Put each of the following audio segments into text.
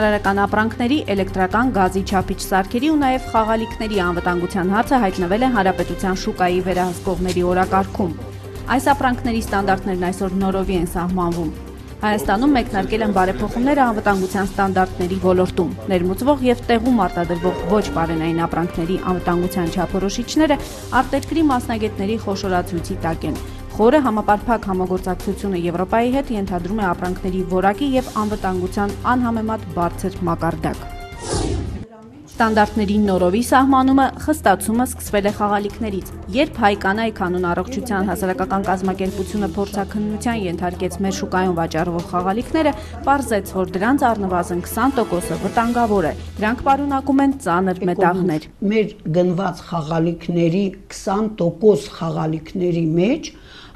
Շինարարական ապրանքների, էլեկտրական, գազի չափիչ սարքերի ու նաև խաղալիքների անվտանգության հարցը հայտնվել է Հանրապետության շուկայի վերահսկողների օրակարգում։ Այս ապրանքների ստանդարտներն այսօր նորովի են սահմանվում։ Հայաստանում մեկնարկել են բարեփոխումները անվտանգության ստանդարտների ոլորտում։ Ներմուծվող եւ տեղում արտադրվող ոչ բարենային ապրանքների անվտանգության չափորոշիչները արտերկրի մասնագետների խոշորացույցի տակ են։ Խորը համապարփակ համագործակցությունը Եվրոպայի հետ ենթադրում է ապրանքների որակի եւ անվտանգության անհամեմատ բարձր մակարդակ։ Ստանդարտների նորովի սահմանումը խստացումը սկսվել է խաղալիքներից։ Երբ հայ կանայք հանուն առողջության հասարակական կազմակերպությունը փորձակնության ենթարկեց մեր շուկայում վաճառվող խաղալիքները, պարզեց, որ դրանց առնվազն 20%-ը վտանգավոր է։ Դրանք պարունակում են ծանր մետաղներ։ Մեր գնված խաղալիքների 20% խաղալիքների մեջ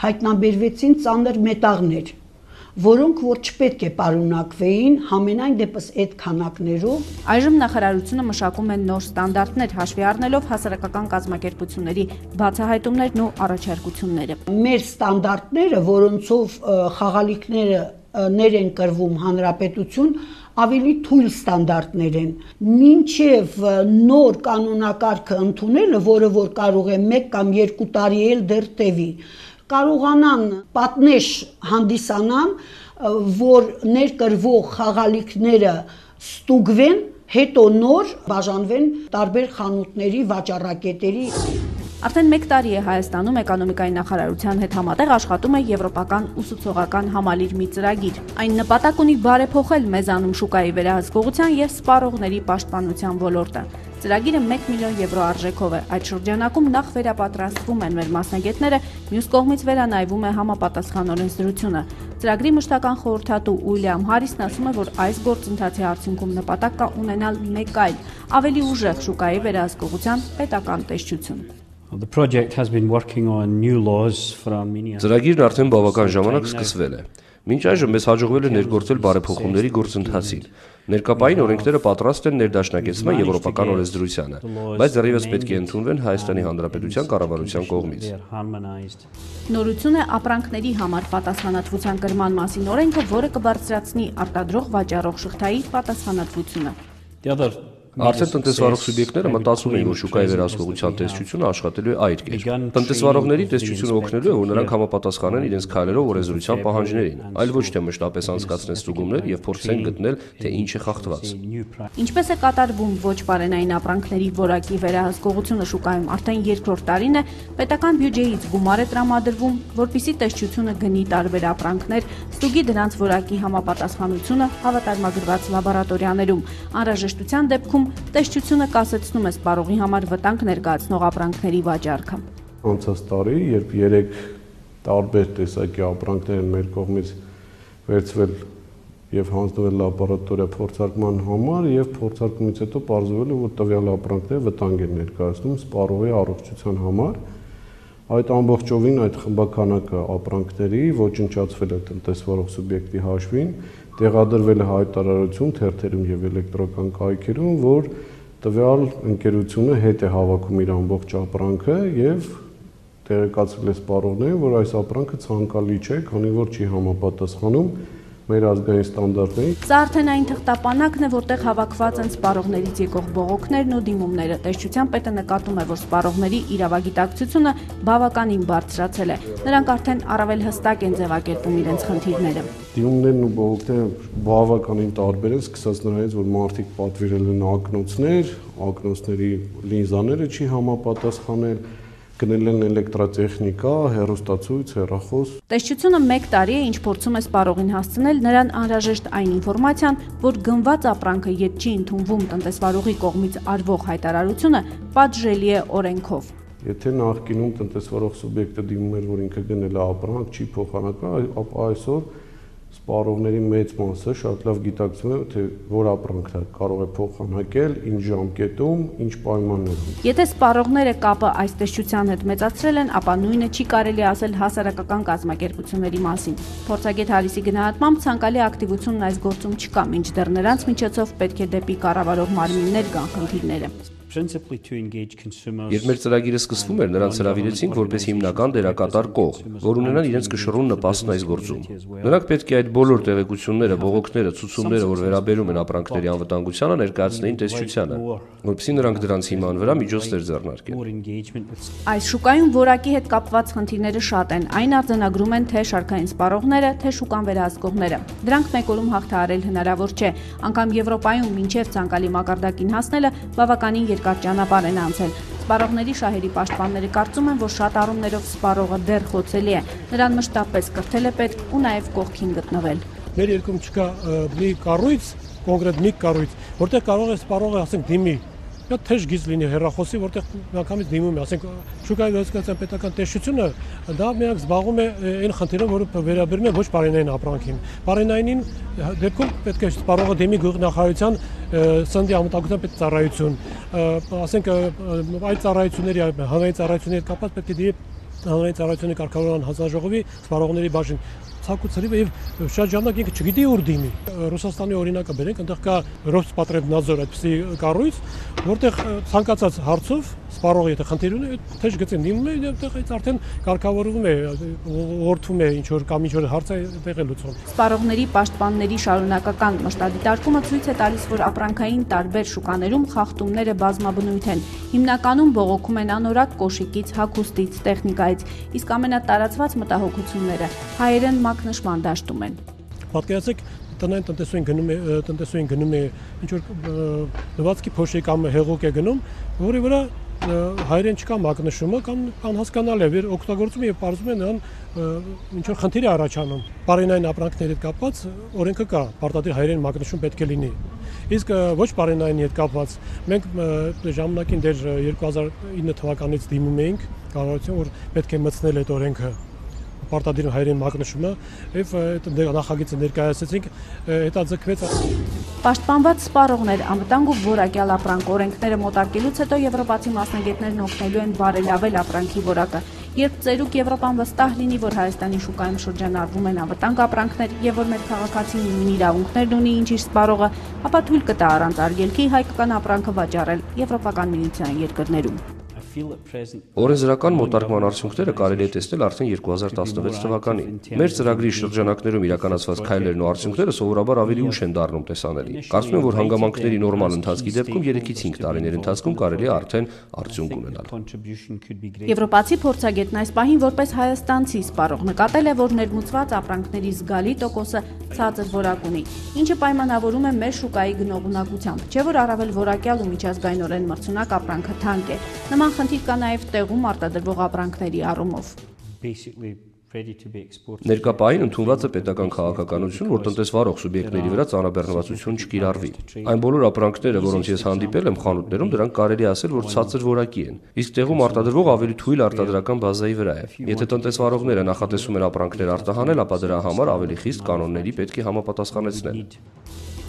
հայտնաբերվեցին ծանր մետաղներ որոնք որ չպետք է պարունակվեին համենայն դեպս այդ քանակներով այժմ նախարարությունը մշակում է նոր ստանդարտներ հաշվի առնելով հասարակական կազմակերպությունների բացահայտումներն ու առաջարկությունները մեր ստանդարտները որոնցով խաղալիքները ներ են կրվում հանրապետություն ավելի թույլ ստանդարտներ են մինչև նոր կանոնակարգը ընդունելը որը որ կարող է 1 կամ 2 տարի էլ դեռ տևի կարողանան պատնեշ հանդիսանան, որ ներկրվող խաղալիքները ստուգվեն, հետո նոր բաժանվեն տարբեր խանութների, վաճառակետերի Արդեն 1 տարի է Հայաստանում էկոնոմիկայի նախարարության հետ համատեղ աշխատում է եվրոպական ուսուցողական համալիր մի ծրագիր։ Այն նպատակ ունի բարեփոխել մեզանում շուկայի վերահսկողության եւ սպառողների պաշտպանության ոլորտը։ Ծրագիրը 1 միլիոն եվրո արժեքով է։ Այդ շրջանակում նախ վերապատրաստվում են մեր մասնագետները, մյուս կողմից վերանայվում է համապատասխան օրենսդրությունը։ Ծրագրի մշտական խորհրդատու Ուիլյամ Հարիսն ասում է, որ այս գործընթացի արդյունքում նպատակ կա ունենալ մեկ այլ, ավելի ուժեղ շուկայի վերահսկողության պետական տեսչություն։ The project has been working on new laws for Armenia. Ծրագիրն արդեն բավական ժամանակ սկսվել է։ Մինչ այժմ մեզ հաջողվել է ներգործել բարեփոխումների գործընթացին։ Ներկապային օրենքները պատրաստ են ներդաշնակեցման եվրոպական օրենսդրությանը, բայց դեռևս պետք է ընդունվեն Հայաստանի Հանրապետության կառավարության կողմից։ Նորություն է ապրանքների համար պատասխանատվության կրման մասին օրենքը, որը կբարձրացնի արտադրող վաճառող շղթայի պատասխանատվությունը։ Արդեն տնտեսվարող սուբյեկտները մտածում էին, որ շուկայի վերահսկողության տեսչությունը աշխատելու է այդ կերպ։ Տնտեսվարողների տեսչությունը օգնելու է, որ նրանք համապատասխանեն իրենց քայլերով օրենսդրության պահանջներին, այլ ոչ թե մշտապես անցկացնեն ստուգումներ եւ փորձեն գտնել, թե ինչ է խախտված։ Ինչպես է կատարվում ոչ բարենային ապրանքների որակի վերահսկողությունը շուկայում արդեն երկրորդ տարին է, պետական բյուջեից գումար է տրամադրվում, որpիսի տեսչությունը գնի տարբեր ապրանքներ, ստուգի դրանց որակի համապատասխանությունը հավատարմագրված լաբորատորիաներում։ Անհրաժեշտության դեպքում ընթացքում տեսչությունը կասեցնում է սպառողի համար վտանգ ներկայացնող ապրանքների վաճառքը։ Անցած տարի, երբ 3 տարբեր տեսակի ապրանքներ են մեր կողմից վերցվել եւ հանձնվել լաբորատորիա փորձարկման համար եւ փորձարկումից հետո ողջվել է որ տվյալ ապրանքները վտանգ են ներկայացնում սպառողի առողջության համար այդ ամբողջովին այդ խմբականակը ապրանքների ոչնչացվել է տնտեսվարող սուբյեկտի հաշվին տեղադրվել է հայտարարություն թերթերում եւ էլեկտրական կայքերում, որ տվյալ ընկերությունը հետ է հավաքում իր ամբողջ ապրանքը եւ տեղեկացրել է սպառողներին, որ այս ապրանքը ցանկալի չէ, քանի որ չի համապատասխանում մեր ազգային ստանդարտների։ Սա արդեն այն թղթապանակն է, որտեղ հավաքված են սպառողներից եկող բողոքներն ու դիմումները։ Տեսչության պետը նկատում է, որ սպառողների իրավագիտակցությունը բավականին բարձրացել է։ Նրանք արդեն առավել հստակ են ձևակերպում իրենց խնդիրները։ Դիմումներն ու բողոքները բավականին տարբեր են, սկսած նրանից, որ մարդիկ պատվիրել են ակնոցներ, ակնոցների լինզաները չի համապատասխանել, գնել են էլեկտրատեխնիկա, հեռուստացույց, հեռախոս։ Տեսչությունը 1 տարի է, ինչ փորձում է սպառողին հասցնել նրան անհրաժեշտ այն ինֆորմացիան, որ գնված ապրանքը յետ չի ընդունվում տնտեսվարողի կողմից արվող հայտարարությունը պատժելի է օրենքով։ Եթե նախկինում տնտեսվարող սուբյեկտը դիմում էր, որ ինքը գնել է ապրանք, չի փոխանակա, ապա այսօր սպառողների մեծ մասը շատ լավ գիտակցում է, թե որ ապրանքն է կարող է փոխանակել, ինչ ժամկետում, ինչ պայմաններում։ Եթե սպառողները կապը այս տեսչության հետ մեծացրել են, ապա նույնը չի կարելի ասել հասարակական կազմակերպությունների մասին։ Փորձագետ Հարիսի գնահատմամբ ցանկալի ակտիվությունն այս գործում չկա, մինչդեռ նրանց միջոցով պետք է դեպի կառավարող մարմիններ գան խնդիրները։ Երբ մեր ծրագիրը սկսվում էր, նրանց հրավիրեցինք որպես հիմնական դերակատար կողմ, որ ունենան իրենց կշռուն նպաստն այս գործում։ Նրանք պետք է այդ բոլոր տեղեկությունները, բողոքները, ցուցումները, որ վերաբերում են ապրանքների անվտանգությանը, ներկայացնեին տեսչությանը, որովհետեւ նրանք դրանց հիման վրա միջոցներ ձեռնարկեն։ Այս շուկայում որակի հետ կապված խնդիրները շատ են։ Այն արձանագրում են թե շարքային սպառողները, թե շուկան վերահսկողները։ Դրանք մեկ օրում հաղթահարել հնարավոր չէ։ Անկամ Եվրոպայում մինչև ցանկալի մակարդակին հասնելը բավականին երկար ճանապարհ են անցել։ Սպառողների շահերի պաշտպանները կարծում են, որ շատ առումներով սպառողը դեռ խոցելի է։ Նրան մշտապես կրթել է պետք ու նաև կողքին գտնվել։ Մեր երկում չկա մի կառույց, կոնկրետ մի կառույց, որտեղ կարող է սպառողը, ասենք, դիմի Դա թեժ գիծ լինի հերախոսի, որտեղ միանգամից դիմում է, ասենք շուկայի վերահսկողության պետական տեսչությունը դա միակ զբաղվում է այն խնդիրը, որը վերաբերում է ոչ բարենային ապրանքին։ Բարենայինին դեպքում պետք է սպառողը դիմի գյուղնախարարության սննդի ամտակության պետ ծառայություն, ասենք այդ ծառայությունների հանրային ծառայությունների կապված պետք է դիմի հանրային ծառայությունների կարգավորման հանձնաժողովի սպառողների բաժին ցակուցրիվ եւ շատ ժամանակ ինքը չգիտի ուր դիմի։ Ռուսաստանի օրինակը բերենք, այնտեղ կա Ռոսպատրեբնadzor այդպիսի կառույց, որտեղ ցանկացած հարցով սպառողը եթե խնդիր ունի, թեժ գծեն դիմում է, այդտեղ այդ արդեն կարգավորվում է, օրթվում է ինչ որ կամ ինչ որ հարց է այդտեղ է լուծվում։ Սպառողների պաշտպանների շարունակական մշտադիտարկումը ցույց է տալիս, որ ապրանքային տարբեր շուկաներում խախտումները բազմաբնույթ են։ Հիմնականում բողոքում են անորակ կոշիկից, հագուստից, տեխնիկայից, իսկ ամենատարածված մտահոգությունները հայերեն մակնշման դաշտում են։ Պատկերացեք տնային տնտեսային գնում է տնտեսային գնում է ինչ որ լվացքի փոշի կամ հեղուկ է գնում, որի վրա հայերեն չկա մակնշումը կամ անհասկանալի է, որ օգտագործում եւ բարձում են նրան ինչ որ խնդիր է առաջանում։ Բարենային ապրանքների հետ կապված օրենքը կա, պարտադիր հայերեն մակնշում պետք է լինի։ Իսկ ոչ բարենայինի հետ կապված մենք ժամանակին դեր 2009 թվականից դիմում էինք կառավարություն, որ պետք է մտցնել այդ օրենքը պարտադիր հայերեն մակնշումը եւ այդ նախագիծը ներկայացրեցինք հետաձգվեց Պաշտպանված սպառողներ անվտանգ ու որակյալ ապրանք օրենքները մոտարկելուց հետո եվրոպացի մասնագետներն օգնելու են բարելավել ապրանքի որակը։ Երբ ծերուկ Եվրոպան վստահ լինի, որ Հայաստանի շուկայում շրջանառվում են անվտանգ ապրանքներ եւ որ մեր քաղաքացին նույն իրավունքներն ունի ինչ իր սպառողը, ապա թույլ կտա առանց արգելքի հայկական ապրանքը վաճառել եվրոպական միության երկրներում։ Օրենսդրական մոտարկման արդյունքները կարելի է տեսնել արդեն 2016 թվականին։ Մեր ծրագրի շրջանակներում իրականացված քայլերն ու արդյունքները սովորաբար ավելի ուշ են դառնում տեսանելի։ Կարծում եմ, որ հանգամանքների նորմալ ընթացքի դեպքում 3-ից 5 տարիների ընթացքում կարելի է արդեն արդյունք ունենալ։ Եվրոպացի փորձագետն այս պահին որպես հայաստանցի սպառող նկատել է, որ ներմուծված ապրանքների զգալի տոկոսը ցածր որակ ունի, ինչը պայմանավորում է մեր շուկայի գնողունակությամբ, չէ՞ որ առավել որակյալ ու միջազգայինորեն մրցունակ ապրանքը թանկ է։ Նման խնդիր կա նաև տեղում արտադրվող ապրանքների առումով։ Ներկապային ընդունված է պետական քաղաքականություն, որ տնտեսվարող սուբյեկտների վրա ծանրաբեռնվածություն չկիրառվի։ Այն բոլոր ապրանքները, որոնց ես հանդիպել եմ խանութներում, դրանք կարելի ասել, որ ցածր որակի են։ Իսկ տեղում արտադրվող ավելի թույլ արտադրական բազայի վրա է։ Եթե տնտեսվարողները նախատեսում են ապրանքներ արտահանել, ապա դրա համար ավելի խիստ կանոնների պետք է համապատասխանեցնել։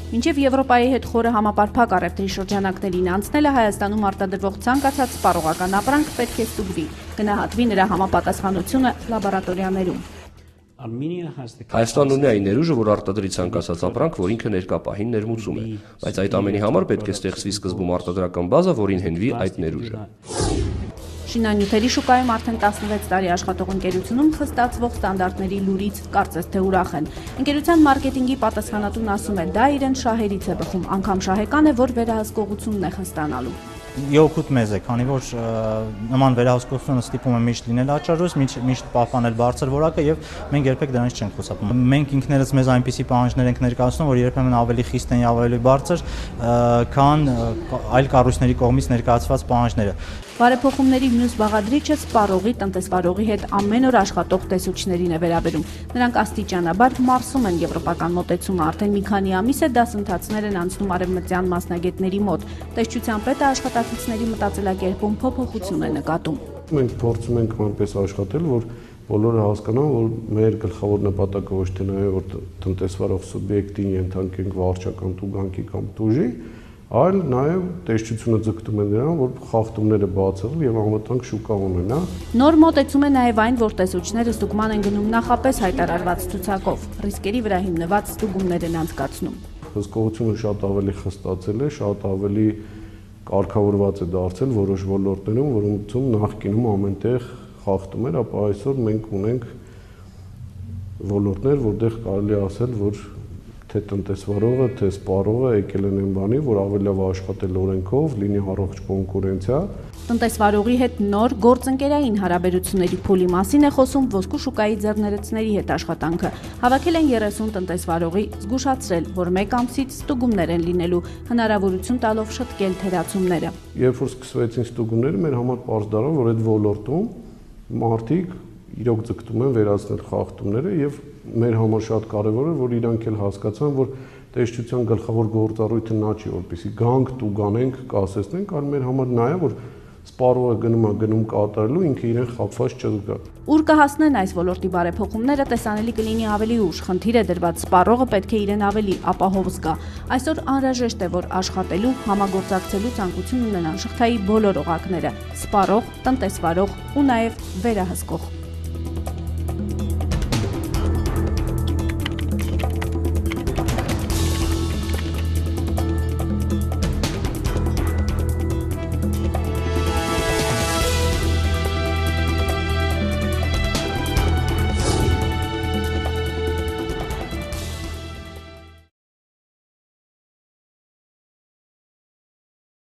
Մինչև Եվրոպայի հետ խորը համապարփակ առևտրի շրջանակներին անցնելը Հայաստանում արտադրվող ցանկացած սպառողական ապրանք պետք է ստուգվի, գնահատվի նրա համապատասխանությունը լաբորատորիաներում։ Հայաստանն ունի այն ներուժը, որ արտադրի ցանկացած ապրանք, որ ինքը ներկա պահին ներմուծում է, բայց այդ ամենի համար պետք է ստեղծվի սկզբում արտադրական բազա, որին հենվի այդ ներուժը։ Շինանյութերի շուկայում արդեն 16 տարի աշխատող ընկերությունում խստացվող ստանդարտների լուրից կարծես թե ուրախ են։ Ընկերության մարքեթինգի պատասխանատուն ասում է, դա իրեն շահերից է բխում, անգամ շահեկան է, որ վերահսկողությունն է խստանալու եօգուտ մեզ է, քանի որ նման վերահսկողությունը ստիպում է միշտ լինել աճառուս, միշտ պահպանել բարձր որակը եւ մենք երբեք դրանից չենք խուսափում։ Մենք ինքներս մեզ այնպիսի պահանջներ ենք ներկայացնում, որ երբեմն ավելի խիստ են ավելի բարձր, քան այլ կառույցների կողմից ներկայացված պահանջները։ Բարեփոխումների մյուս բաղադրիչը սպառողի տնտեսվարողի հետ ամեն օր աշխատող տեսուչներին է վերաբերում։ Նրանք աստիճանաբար մարսում են եվրոպական մոտեցումը, արդեն մի քանի ամիս է դասընթացներ են անցնում արևմտյան մասնագետների մոտ։ Տեսչության պետը աշխատակիցների մտածելակերպում փոփոխություն է նկատում։ Մենք փորձում ենք այնպես աշխատել, որ բոլորը հասկանան, որ մեր գլխավոր նպատակը ոչ թե նաև որ տնտեսվարող սուբյեկտին ենթարկենք վարչական տուգանքի կամ տուժի, այլ նաև տեսչությունը ձգտում է նրան, որ խախտումները բացել եւ անվտանգ շուկա ունենա։ Նոր մոտեցում է նաև այն, որ տեսուչները ստուգման են գնում նախապես հայտարարված ցուցակով, ռիսկերի վրա հիմնված ստուգումներ են անցկացնում։ Հսկողությունը շատ ավելի խստացել է, շատ ավելի կարգավորված է դարձել որոշ ոլորտներում, որոնցում նախկինում ամենտեղ խախտում էր, ապա այսօր մենք ունենք ոլորտներ, որտեղ կարելի ասել, որ թե տնտեսվարողը, թե սպառողը եկել են այն բանի, որ ավելի լավ աշխատել օրենքով, լինի առողջ կոնկուրենցիա, Տնտեսվարողի հետ նոր գործընկերային հարաբերությունների փուլի մասին է խոսում ոսկու շուկայի ձեռներեցների հետ աշխատանքը։ Հավաքել են 30 տնտեսվարողի, զգուշացրել, որ 1 ամսից ստուգումներ են լինելու, հնարավորություն տալով շտկել թերացումները։ Երբ որ սկսվեցին ստուգումները, մեր համար པարզ դառավ, որ այդ ոլորտում մարդիկ իրոք ձգտում են վերացնել խախտումները եւ մեր համար շատ կարեւոր է, որ իրանք էլ հասկացան, որ տեսչության գլխավոր գործառույթը նա չի, որպեսի գանք տուգանենք, կասեցնենք, այլ մեր համար նա է, որ սպառողը գնում է գնում կատարելու ինքը իրեն խափված չզգա։ Ուր կհասնեն այս ոլորտի բարեփոխումները տեսանելի կլինի ավելի ուշ։ Խնդիր է դրված սպառողը պետք է իրեն ավելի ապահով զգա։ Այսօր անհրաժեշտ է, որ աշխատելու, համագործակցելու ցանկություն ունենան շղթայի բոլոր օղակները՝ սպառող, տնտեսվարող ու նաև վերահսկող։